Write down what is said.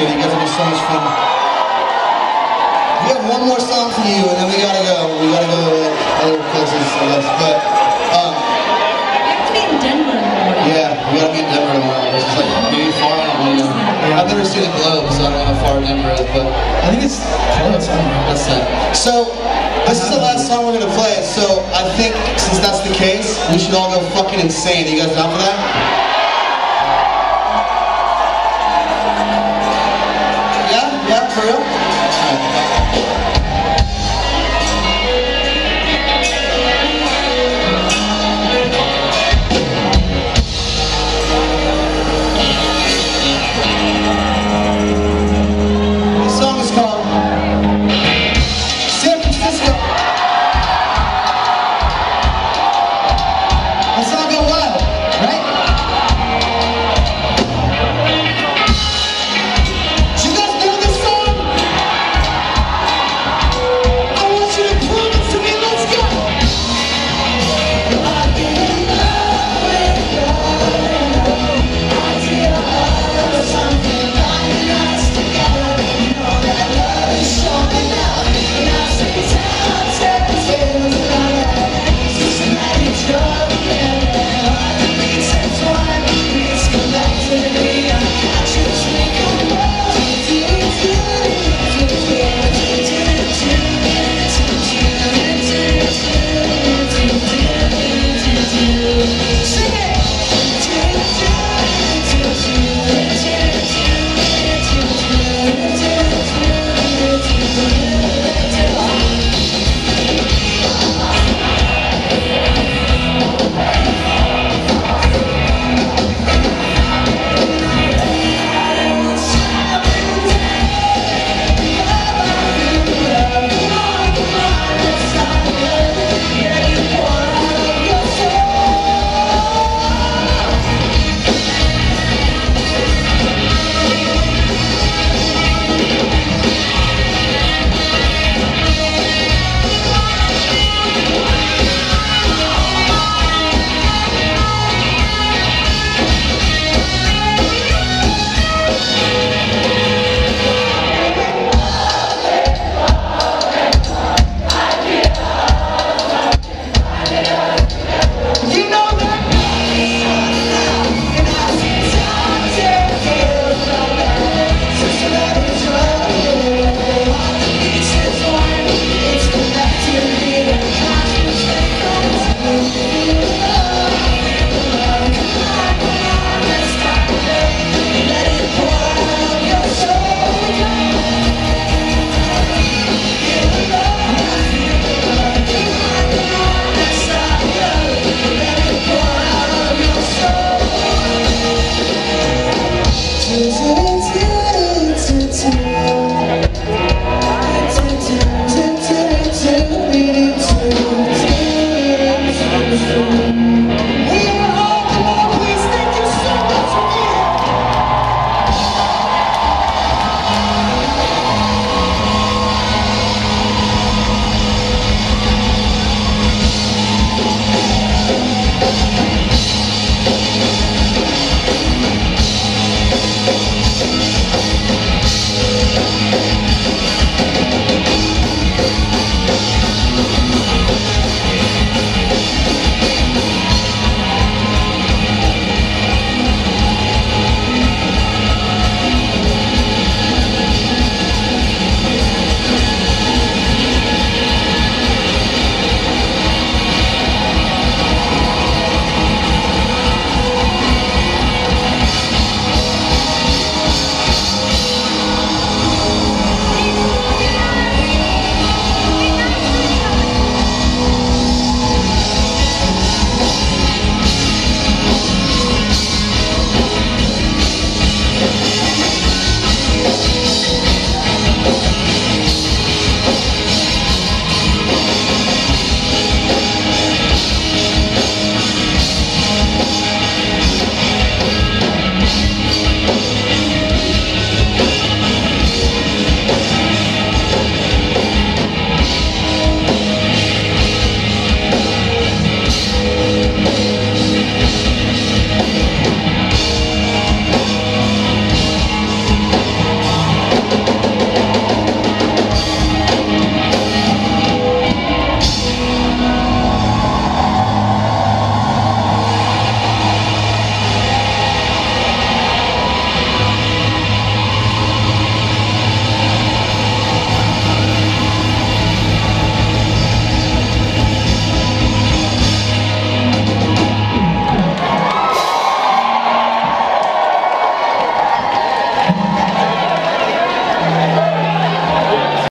appreciate it. You guys have been so much fun. We have one more song for you, and then we gotta go. We gotta go to other places, I guess. But, um, We have to be in Denver tomorrow. yeah, we gotta be in Denver tomorrow. It's is like maybe far, I don't know. I've never seen a globe, so I don't know how far Denver is, but I think it's close. I don't know. that's it. So, this is the last song we're gonna play, so I think since that's the case, we should all go fucking insane. Are you guys down for that?